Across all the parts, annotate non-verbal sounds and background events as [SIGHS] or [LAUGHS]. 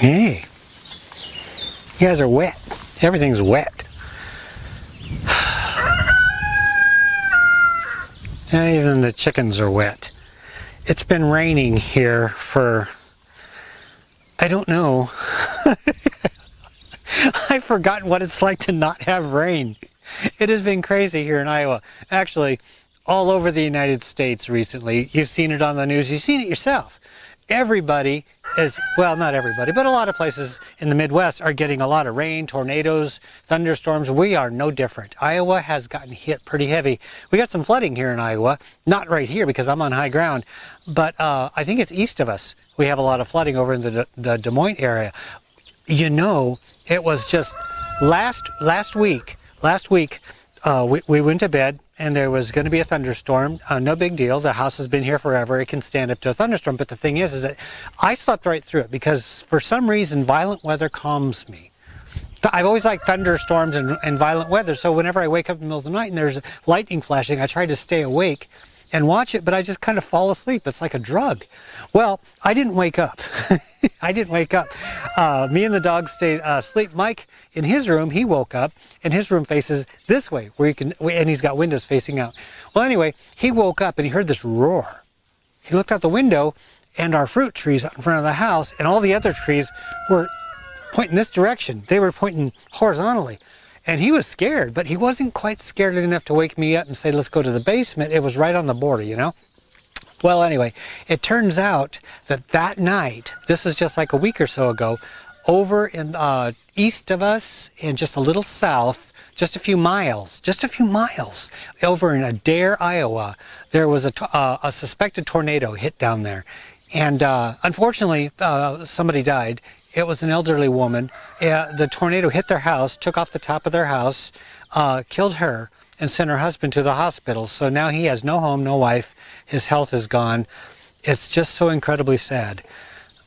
Hey, you guys are wet. Everything's wet. [SIGHS] Even the chickens are wet. It's been raining here for, I don't know. [LAUGHS] I've forgotten what it's like to not have rain. It has been crazy here in Iowa. Actually, all over the United States recently. You've seen it on the news. You've seen it yourself. Everybody is, well, not everybody, but a lot of places in the Midwest are getting a lot of rain, tornadoes, thunderstorms. We are no different. Iowa has gotten hit pretty heavy. We got some flooding here in Iowa, not right here because I'm on high ground, but uh, I think it's east of us. We have a lot of flooding over in the, the Des Moines area. You know, it was just last last week. Last week, uh, we, we went to bed and there was going to be a thunderstorm. Uh, no big deal. The house has been here forever. It can stand up to a thunderstorm. But the thing is, is that I slept right through it because for some reason, violent weather calms me. I've always liked thunderstorms and, and violent weather. So whenever I wake up in the middle of the night and there's lightning flashing, I try to stay awake and watch it, but I just kind of fall asleep. It's like a drug. Well, I didn't wake up. [LAUGHS] I didn't wake up. Uh, me and the dog stayed uh, asleep. Mike, in his room, he woke up, and his room faces this way, where you can, and he's got windows facing out. Well, anyway, he woke up and he heard this roar. He looked out the window, and our fruit trees out in front of the house, and all the other trees were pointing this direction. They were pointing horizontally. And he was scared, but he wasn't quite scared enough to wake me up and say, let's go to the basement. It was right on the border, you know? Well, anyway, it turns out that that night, this is just like a week or so ago, over in uh, east of us and just a little south, just a few miles, just a few miles, over in Adair, Iowa, there was a, uh, a suspected tornado hit down there. And uh, unfortunately, uh, somebody died. It was an elderly woman. Uh, the tornado hit their house, took off the top of their house, uh, killed her, and sent her husband to the hospital. So now he has no home, no wife. His health is gone. It's just so incredibly sad.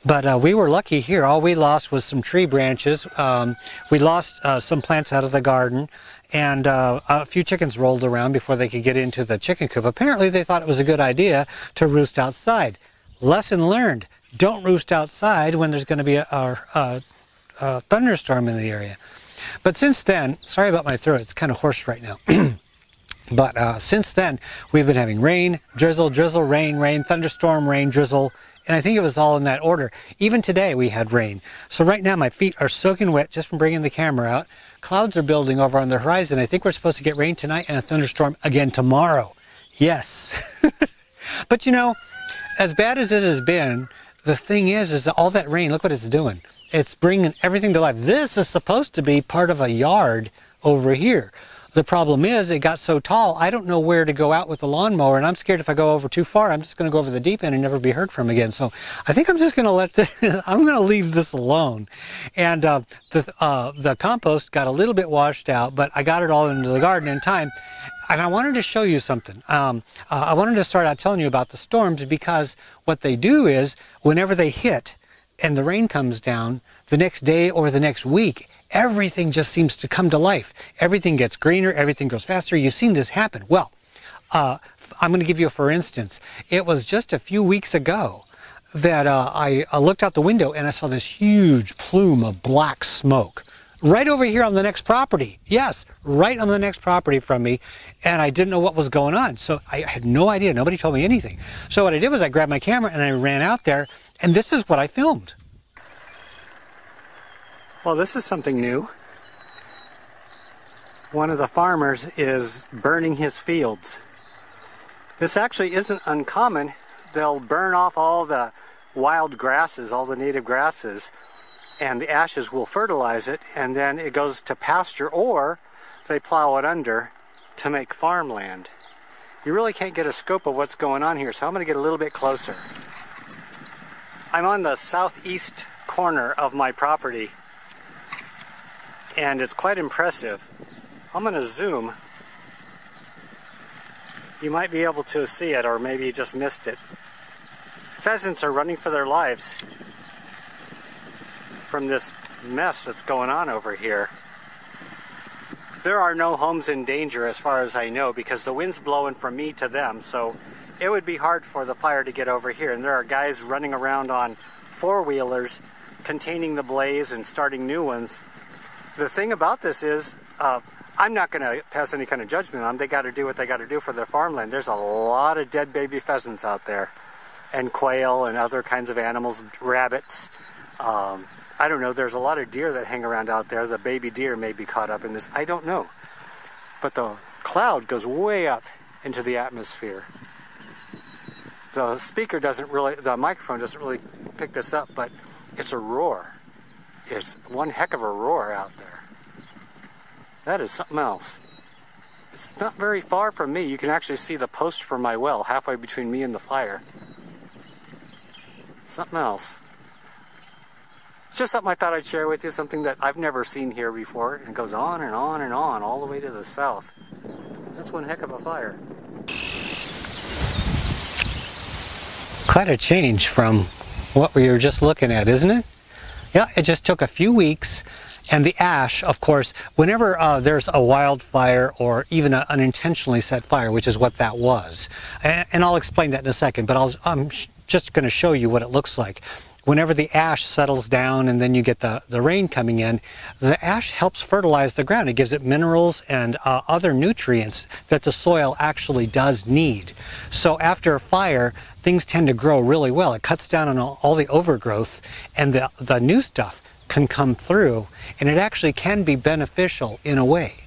But uh, we were lucky here. All we lost was some tree branches. Um, we lost uh, some plants out of the garden, and uh, a few chickens rolled around before they could get into the chicken coop. Apparently, they thought it was a good idea to roost outside. Lesson learned: don't roost outside when there's going to be a, a, a, thunderstorm in the area. But since then, sorry about my throat; it's kind of hoarse right now. [CLEARS THROAT] but uh, since then, we've been having rain, drizzle, drizzle, rain, rain, thunderstorm, rain, drizzle and I think it was all in that order. Even today we had rain. So right now my feet are soaking wet just from bringing the camera out. Clouds are building over on the horizon. I think we're supposed to get rain tonight and a thunderstorm again tomorrow. Yes. [LAUGHS] but you know, as bad as it has been, the thing is, is that all that rain, look what it's doing. It's bringing everything to life. This is supposed to be part of a yard over here. The problem is it got so tall, I don't know where to go out with the lawnmower, and I'm scared if I go over too far, I'm just going to go over the deep end and never be heard from again. So I think I'm just going to let this, [LAUGHS] I'm going to leave this alone. And uh, the, uh, the compost got a little bit washed out, but I got it all into the garden in time. And I wanted to show you something. Um, uh, I wanted to start out telling you about the storms because what they do is whenever they hit and the rain comes down, the next day or the next week, everything just seems to come to life. Everything gets greener, everything goes faster. You've seen this happen. Well, uh, I'm going to give you a for instance. It was just a few weeks ago that uh, I, I looked out the window and I saw this huge plume of black smoke right over here on the next property. Yes, right on the next property from me. And I didn't know what was going on. So I had no idea. Nobody told me anything. So what I did was I grabbed my camera and I ran out there and this is what I filmed. Well, this is something new. One of the farmers is burning his fields. This actually isn't uncommon. They'll burn off all the wild grasses, all the native grasses, and the ashes will fertilize it, and then it goes to pasture, or they plow it under to make farmland. You really can't get a scope of what's going on here, so I'm going to get a little bit closer. I'm on the southeast corner of my property and it's quite impressive. I'm going to zoom. You might be able to see it or maybe you just missed it. Pheasants are running for their lives from this mess that's going on over here. There are no homes in danger as far as I know because the wind's blowing from me to them so it would be hard for the fire to get over here and there are guys running around on four-wheelers containing the blaze and starting new ones. The thing about this is, uh, I'm not going to pass any kind of judgment on them. They got to do what they got to do for their farmland. There's a lot of dead baby pheasants out there, and quail and other kinds of animals, rabbits. Um, I don't know. There's a lot of deer that hang around out there. The baby deer may be caught up in this. I don't know. But the cloud goes way up into the atmosphere. The speaker doesn't really, the microphone doesn't really pick this up, but it's a roar. It's one heck of a roar out there. That is something else. It's not very far from me. You can actually see the post for my well halfway between me and the fire. Something else. It's just something I thought I'd share with you, something that I've never seen here before. And it goes on and on and on all the way to the south. That's one heck of a fire. Quite a change from what we were just looking at, isn't it? Yeah, it just took a few weeks and the ash, of course, whenever uh, there's a wildfire or even an unintentionally set fire, which is what that was, and, I'll explain that in a second, but I'll, I'm just going to show you what it looks like. Whenever the ash settles down and then you get the, the rain coming in, the ash helps fertilize the ground. It gives it minerals and uh, other nutrients that the soil actually does need. So after a fire, things tend to grow really well. It cuts down on all, all the overgrowth and the, the new stuff can come through and it actually can be beneficial in a way.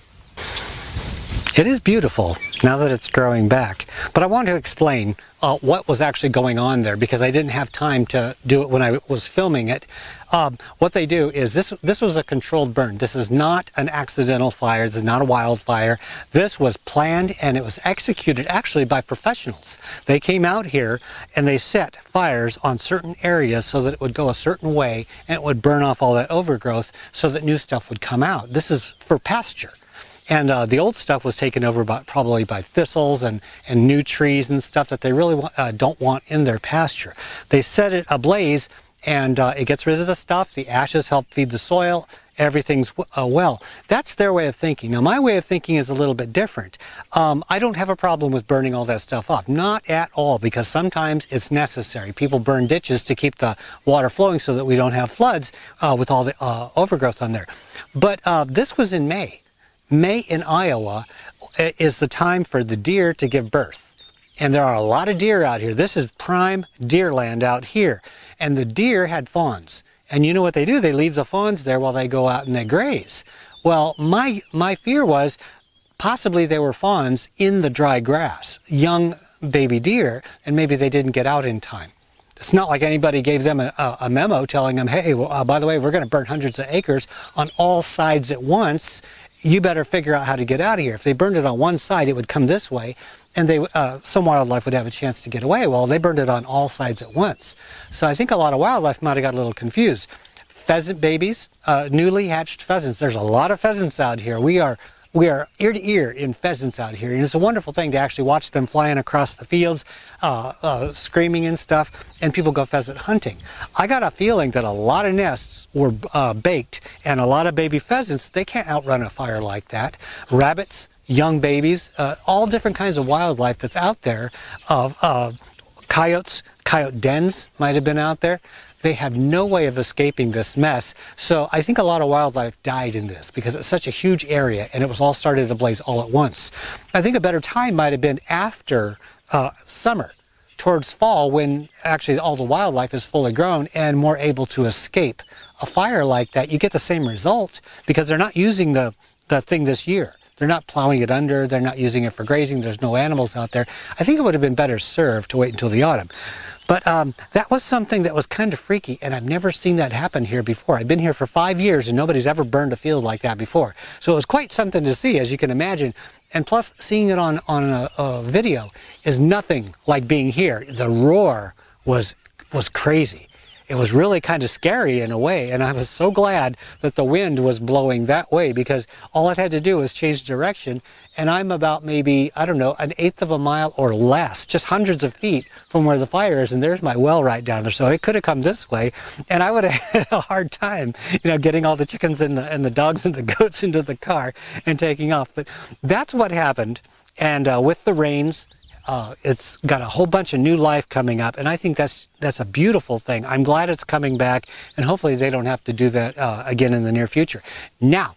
It is beautiful now that it's growing back, but I want to explain uh, what was actually going on there because I didn't have time to do it when I was filming it. Um, what they do is this, this was a controlled burn. This is not an accidental fire. This is not a wildfire. This was planned and it was executed actually by professionals. They came out here and they set fires on certain areas so that it would go a certain way and it would burn off all that overgrowth so that new stuff would come out. This is for pasture. And uh, the old stuff was taken over by, probably by thistles and, and new trees and stuff that they really uh, don't want in their pasture. They set it ablaze and uh, it gets rid of the stuff. The ashes help feed the soil. Everything's uh, well. That's their way of thinking. Now, my way of thinking is a little bit different. Um, I don't have a problem with burning all that stuff off. Not at all, because sometimes it's necessary. People burn ditches to keep the water flowing so that we don't have floods uh, with all the uh, overgrowth on there. But this was in May. May in Iowa is the time for the deer to give birth. And there are a lot of deer out here. This is prime deer land out here. And the deer had fawns. And you know what they do? They leave the fawns there while they go out and they graze. Well, my, my fear was possibly they were fawns in the dry grass, young baby deer, and maybe they didn't get out in time. It's not like anybody gave them a, a memo telling them, hey, well, uh, by the way, we're going to burn hundreds of acres on all sides at once you better figure out how to get out of here. If they burned it on one side, it would come this way, and they uh, some wildlife would have a chance to get away. Well, they burned it on all sides at once. So I think a lot of wildlife might have got a little confused. Pheasant babies, uh, newly hatched pheasants. There's a lot of pheasants out here. We are we are ear to ear in pheasants out here, and it's a wonderful thing to actually watch them flying across the fields, uh, uh, screaming and stuff, and people go pheasant hunting. I got a feeling that a lot of nests were uh, baked, and a lot of baby pheasants, they can't outrun a fire like that. Rabbits, young babies, uh, all different kinds of wildlife that's out there, uh, coyotes, coyote dens might have been out there they have no way of escaping this mess. So I think a lot of wildlife died in this because it's such a huge area and it was all started to blaze all at once. I think a better time might have been after uh, summer towards fall when actually all the wildlife is fully grown and more able to escape a fire like that. You get the same result because they're not using the, the thing this year. They're not plowing it under. They're not using it for grazing. There's no animals out there. I think it would have been better served to wait until the autumn. But um, that was something that was kind of freaky, and I've never seen that happen here before. I've been here for five years, and nobody's ever burned a field like that before. So it was quite something to see, as you can imagine. And plus, seeing it on, on a, a video is nothing like being here. The roar was, was crazy it was really kind of scary in a way. And I was so glad that the wind was blowing that way because all it had to do was change direction. And I'm about maybe, I don't know, an eighth of a mile or less, just hundreds of feet from where the fire is. And there's my well right down there. So it could have come this way. And I would have [LAUGHS] had a hard time, you know, getting all the chickens and the, and the dogs and the [LAUGHS] goats into the car and taking off. But that's what happened. And uh, with the rains, uh, it's got a whole bunch of new life coming up, and I think that's that's a beautiful thing. I'm glad it's coming back, and hopefully they don't have to do that uh, again in the near future. Now,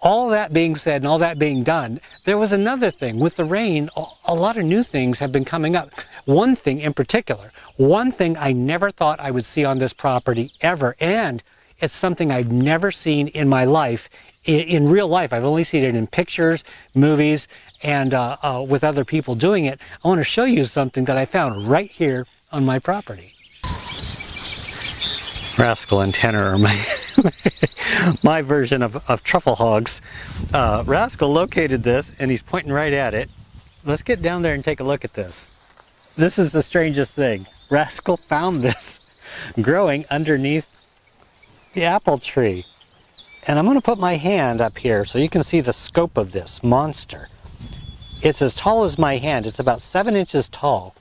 all that being said and all that being done, there was another thing. With the rain, a lot of new things have been coming up. One thing in particular, one thing I never thought I would see on this property ever, and it's something I've never seen in my life, in, in real life. I've only seen it in pictures, movies, and uh, uh, with other people doing it. I want to show you something that I found right here on my property. Rascal and Tanner are my, [LAUGHS] my version of, of truffle hogs. Uh, Rascal located this and he's pointing right at it. Let's get down there and take a look at this. This is the strangest thing. Rascal found this [LAUGHS] growing underneath the apple tree. And I'm going to put my hand up here so you can see the scope of this monster. It's as tall as my hand. It's about seven inches tall.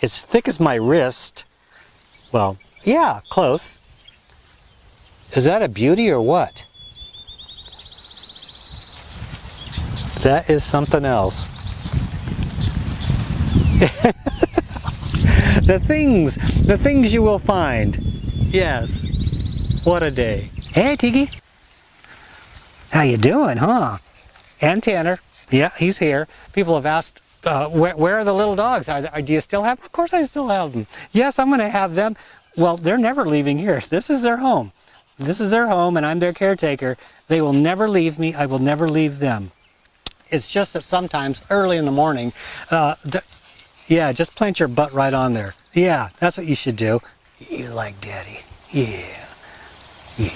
It's thick as my wrist. Well, yeah, close. Is that a beauty or what? That is something else. [LAUGHS] the things, the things you will find. Yes. What a day. Hey, Tiki. How you doing, huh? And Tanner. Yeah, he's here. People have asked, uh, where, where, are the little dogs? Are, are, do you still have them? Of course I still have them. Yes, I'm going to have them. Well, they're never leaving here. This is their home. This is their home, and I'm their caretaker. They will never leave me. I will never leave them. It's just that sometimes early in the morning, uh, yeah, just plant your butt right on there. Yeah, that's what you should do. You like daddy. Yeah. Yeah.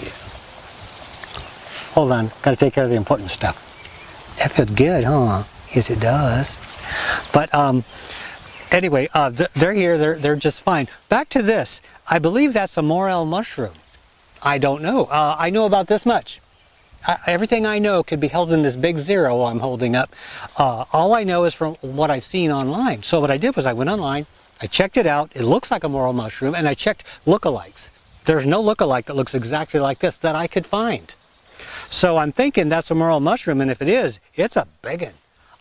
Hold on, got to take care of the important stuff. That feels good, huh? Yes, it does. But um, anyway, uh, they're here. They're they're just fine. Back to this. I believe that's a morel mushroom. I don't know. Uh, I know about this much. I, everything I know could be held in this big zero I'm holding up. Uh, all I know is from what I've seen online. So what I did was I went online, I checked it out. It looks like a morel mushroom, and I checked lookalikes. There's no lookalike that looks exactly like this that I could find. So I'm thinking that's a morel mushroom, and if it is, it's a big one.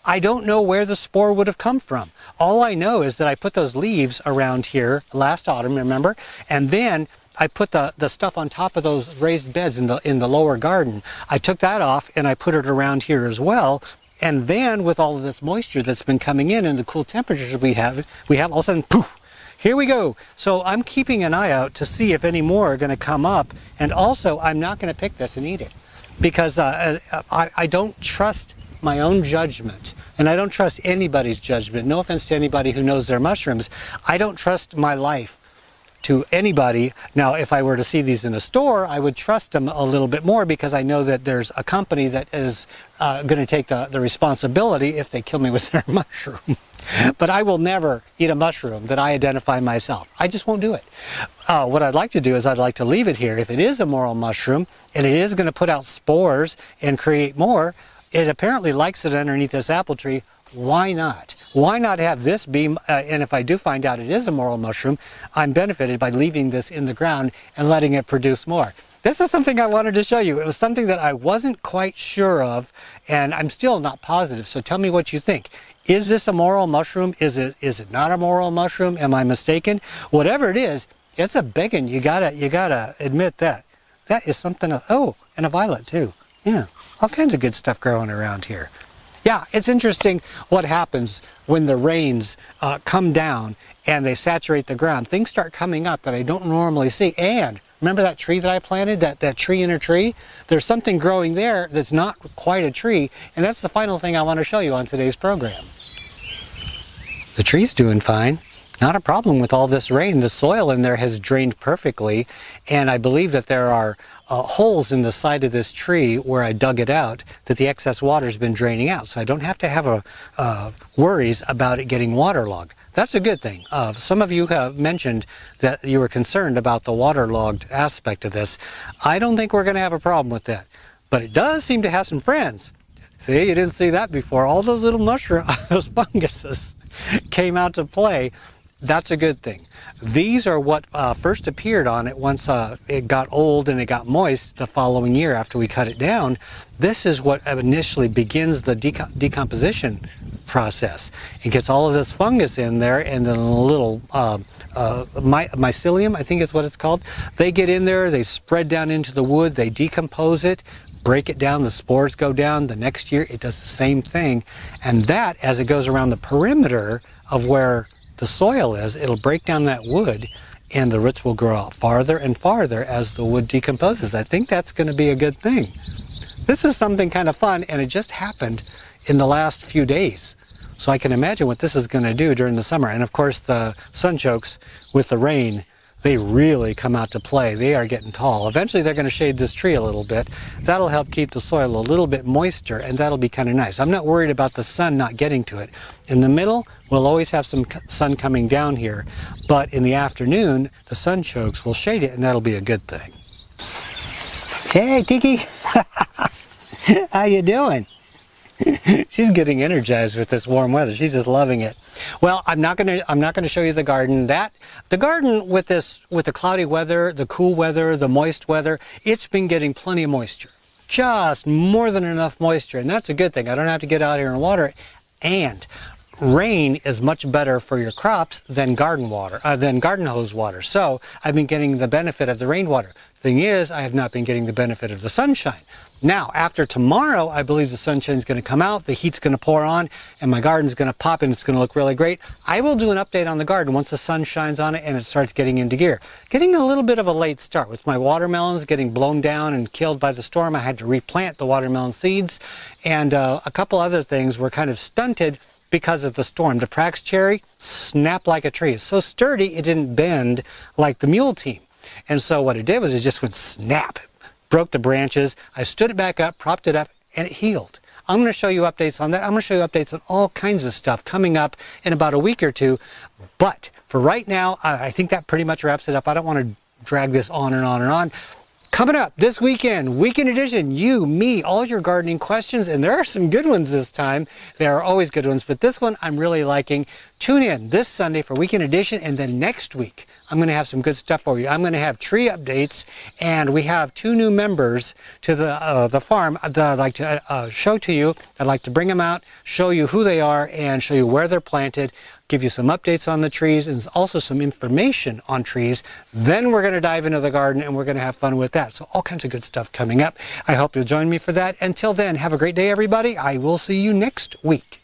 I don't know where the spore would have come from. All I know is that I put those leaves around here last autumn, remember? And then I put the, the stuff on top of those raised beds in the, in the lower garden. I took that off and I put it around here as well. And then with all of this moisture that's been coming in and the cool temperatures we have, we have all of a sudden, poof, here we go. So I'm keeping an eye out to see if any more are going to come up. And also, I'm not going to pick this and eat it because uh, uh, I, I don't trust my own judgment and I don't trust anybody's judgment. No offense to anybody who knows their mushrooms. I don't trust my life to anybody. Now, if I were to see these in a store, I would trust them a little bit more because I know that there's a company that is uh, going to take the, the responsibility if they kill me with [LAUGHS] their mushroom. But I will never eat a mushroom that I identify myself. I just won't do it. Uh, what I'd like to do is I'd like to leave it here. If it is a morel mushroom and it is going to put out spores and create more, it apparently likes it underneath this apple tree. Why not? Why not have this be, uh, and if I do find out it is a morel mushroom, I'm benefited by leaving this in the ground and letting it produce more. This is something I wanted to show you. It was something that I wasn't quite sure of, and I'm still not positive, so tell me what you think. Is this a morel mushroom? Is it is it not a morel mushroom? Am I mistaken? Whatever it is, it's a big one. You gotta you gotta admit that. That is something. Else. Oh, and a violet too. Yeah, all kinds of good stuff growing around here. Yeah, it's interesting what happens when the rains uh, come down and they saturate the ground. Things start coming up that I don't normally see. And remember that tree that I planted, that, that tree in a tree? There's something growing there that's not quite a tree. And that's the final thing I want to show you on today's program. The tree's doing fine. Not a problem with all this rain. The soil in there has drained perfectly, and I believe that there are uh, holes in the side of this tree where I dug it out that the excess water's been draining out. So I don't have to have a, uh, worries about it getting waterlogged. That's a good thing. Uh, some of you have mentioned that you were concerned about the waterlogged aspect of this. I don't think we're going to have a problem with that. But it does seem to have some friends. See, you didn't see that before. All those little mushroom, those [LAUGHS] funguses [LAUGHS] came out to play. that's a good thing. These are what uh, first appeared on it once uh, it got old and it got moist the following year after we cut it down. This is what initially begins the decomposition process. It gets all of this fungus in there and then a little uh, uh, my mycelium, I think is what it's called. They get in there, they spread down into the wood, they decompose it, break it down, the spores go down. The next year it does the same thing. And that, as it goes around the perimeter of where the soil is, it'll break down that wood and the roots will grow out farther and farther as the wood decomposes. I think that's going to be a good thing. This is something kind of fun and it just happened in the last few days. So I can imagine what this is going to do during the summer. And of course the sunchokes with the rain they really come out to play. They are getting tall. Eventually they're going to shade this tree a little bit. That'll help keep the soil a little bit moister and that'll be kind of nice. I'm not worried about the sun not getting to it. In the middle, we'll always have some sun coming down here, but in the afternoon, the sunchokes will shade it and that'll be a good thing. Hey, Tiki! [LAUGHS] How you doing? [LAUGHS] She's getting energized with this warm weather. She's just loving it. Well, I'm not gonna I'm not gonna show you the garden. That the garden with this with the cloudy weather, the cool weather, the moist weather, it's been getting plenty of moisture. Just more than enough moisture, and that's a good thing. I don't have to get out here and water it. And rain is much better for your crops than garden water, uh, than garden hose water. So I've been getting the benefit of the rainwater. Thing is, I have not been getting the benefit of the sunshine. Now, after tomorrow, I believe the sunshine's going to come out, the heat's going to pour on, and my garden's going to pop and it's going to look really great. I will do an update on the garden once the sun shines on it and it starts getting into gear. Getting a little bit of a late start with my watermelons getting blown down and killed by the storm. I had to replant the watermelon seeds, and uh, a couple other things were kind of stunted because of the storm. The Prax cherry snapped like a tree. It's so sturdy, it didn't bend like the mule team. And so what it did was it just would snap broke the branches. I stood it back up, propped it up, and it healed. I'm going to show you updates on that. I'm going to show you updates on all kinds of stuff coming up in about a week or two. But for right now, I think that pretty much wraps it up. I don't want to drag this on and on and on. Coming up this weekend, weekend edition, you, me, all your gardening questions, and there are some good ones this time. There are always good ones, but this one I'm really liking. Tune in this Sunday for weekend edition, and then next week I'm going to have some good stuff for you. I'm going to have tree updates, and we have two new members to the uh, the farm that I'd like to uh, uh, show to you. I'd like to bring them out, show you who they are, and show you where they're planted give you some updates on the trees and also some information on trees. Then we're going to dive into the garden and we're going to have fun with that. So all kinds of good stuff coming up. I hope you'll join me for that. Until then, have a great day, everybody. I will see you next week.